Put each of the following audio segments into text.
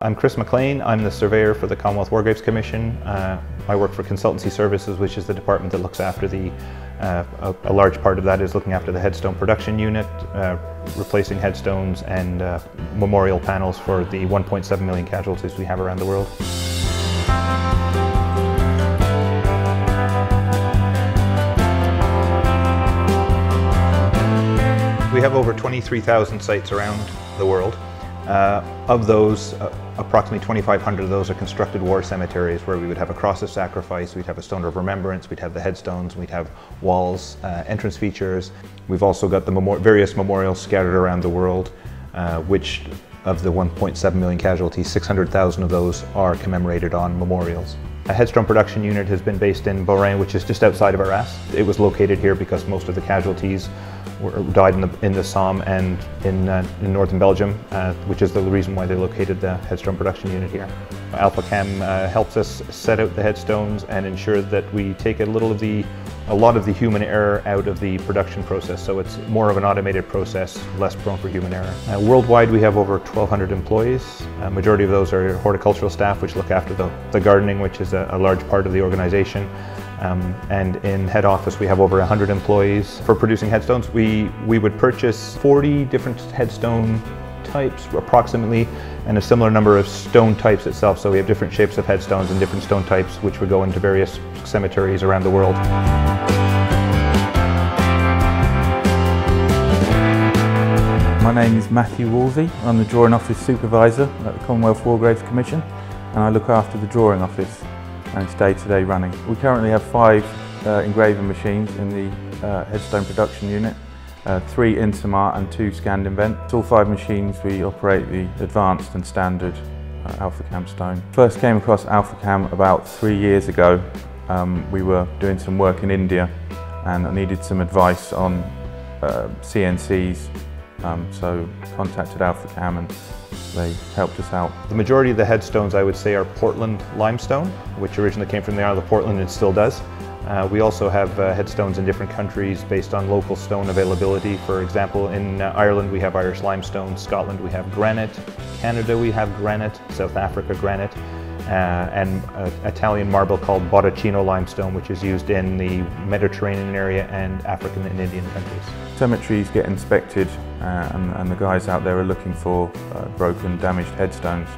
I'm Chris McLean. I'm the surveyor for the Commonwealth War Graves Commission. Uh, I work for Consultancy Services, which is the department that looks after the, uh, a, a, large part of that is looking after the headstone production unit, uh, replacing headstones and uh, memorial panels for the 1.7 million casualties we have around the world. We have over 23,000 sites around the world. Uh, of those, uh, approximately 2,500 of those are constructed war cemeteries where we would have a cross of sacrifice, we'd have a stone of remembrance, we'd have the headstones, we'd have walls, uh, entrance features. We've also got the memor various memorials scattered around the world, uh, which of the 1.7 million casualties, 600,000 of those are commemorated on memorials. A headstone production unit has been based in Beaurains, which is just outside of Arras. It was located here because most of the casualties were, died in the, in the Somme and in, uh, in northern Belgium, uh, which is the reason why they located the headstone production unit here. AlphaCam uh, helps us set out the headstones and ensure that we take a little of the a lot of the human error out of the production process, so it's more of an automated process, less prone for human error. Uh, worldwide, we have over 1,200 employees. A majority of those are horticultural staff, which look after the, the gardening, which is a, a large part of the organization. Um, and in head office we have over 100 employees. For producing headstones we, we would purchase 40 different headstone types approximately and a similar number of stone types itself. So we have different shapes of headstones and different stone types which would go into various cemeteries around the world. My name is Matthew Wolsey. I'm the Drawing Office Supervisor at the Commonwealth War Graves Commission and I look after the Drawing Office and its day-to-day -day running. We currently have five uh, engraving machines in the uh, headstone production unit, uh, three Insimart and two scanned invent. All five machines we operate the advanced and standard uh, AlphaCam stone. First came across AlphaCam about three years ago. Um, we were doing some work in India and I needed some advice on uh, CNCs um, so contacted AlphaCam and they helped us out. The majority of the headstones I would say are Portland limestone, which originally came from the island of Portland and still does. Uh, we also have uh, headstones in different countries based on local stone availability. For example, in uh, Ireland we have Irish limestone, Scotland we have granite, Canada we have granite, South Africa granite, uh, and uh, Italian marble called Botticino limestone, which is used in the Mediterranean area and African and Indian countries. Cemeteries get inspected uh, and, and, the guys out there are looking for uh, broken, damaged headstones.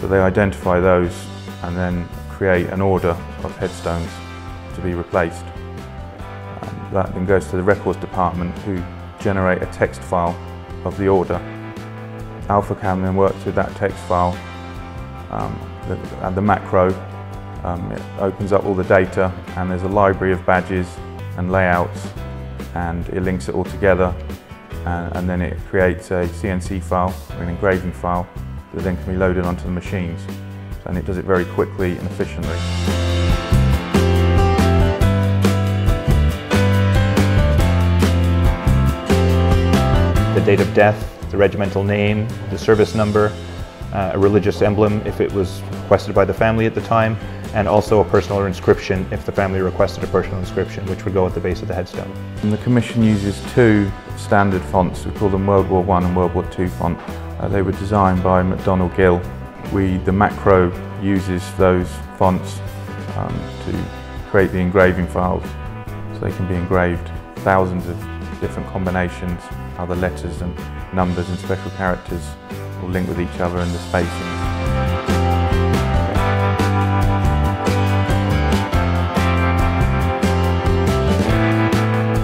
So they identify those and then create an order of headstones to be replaced. That then goes to the records department who generate a text file of the order. AlphaCam then works with that text file um, the, the macro. Um, it opens up all the data and there's a library of badges and layouts and it links it all together and, and then it creates a CNC file an engraving file that then can be loaded onto the machines and it does it very quickly and efficiently. The date of death, the regimental name, the service number, uh, a religious emblem if it was requested by the family at the time, and also a personal inscription if the family requested a personal inscription, which would go at the base of the headstone. And the Commission uses two standard fonts, we call them World War I and World War II font. Uh, they were designed by MacDonald Gill. We, the macro uses those fonts um, to create the engraving files so they can be engraved thousands of different combinations, other letters and numbers and special characters will link with each other in the spacing.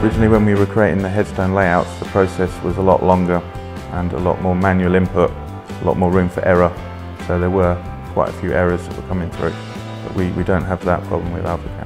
Originally when we were creating the headstone layouts, the process was a lot longer and a lot more manual input, a lot more room for error. So there were quite a few errors that were coming through. But we, we don't have that problem with AlphaCam.